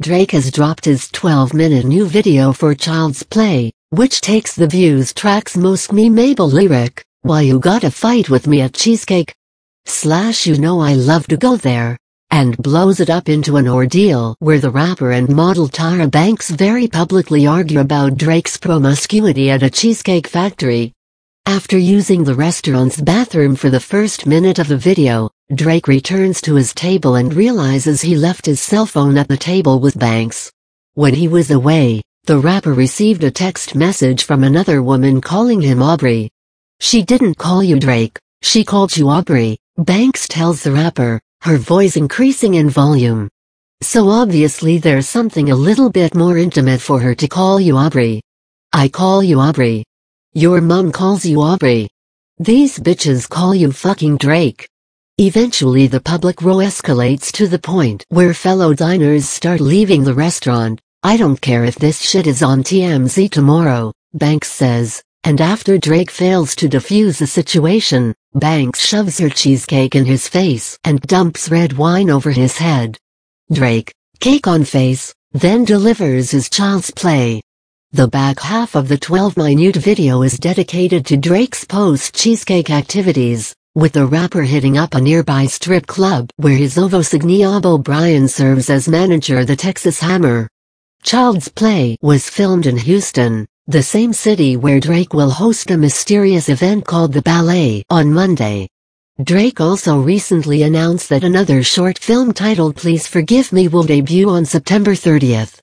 Drake has dropped his 12-minute new video for Child's Play, which takes the views track's most memeable lyric, Why you gotta fight with me at Cheesecake? Slash you know I love to go there, and blows it up into an ordeal where the rapper and model Tyra Banks very publicly argue about Drake's promiscuity at a cheesecake factory. After using the restaurant's bathroom for the first minute of the video, Drake returns to his table and realizes he left his cell phone at the table with Banks. When he was away, the rapper received a text message from another woman calling him Aubrey. She didn't call you Drake, she called you Aubrey, Banks tells the rapper, her voice increasing in volume. So obviously there's something a little bit more intimate for her to call you Aubrey. I call you Aubrey. Your mom calls you Aubrey. These bitches call you fucking Drake. Eventually the public row escalates to the point where fellow diners start leaving the restaurant. I don't care if this shit is on TMZ tomorrow, Banks says, and after Drake fails to defuse the situation, Banks shoves her cheesecake in his face and dumps red wine over his head. Drake, cake on face, then delivers his child's play. The back half of the 12-minute video is dedicated to Drake's post-cheesecake activities, with the rapper hitting up a nearby strip club where his Ovo Brian serves as manager the Texas Hammer. Child's Play was filmed in Houston, the same city where Drake will host a mysterious event called The Ballet on Monday. Drake also recently announced that another short film titled Please Forgive Me will debut on September 30th.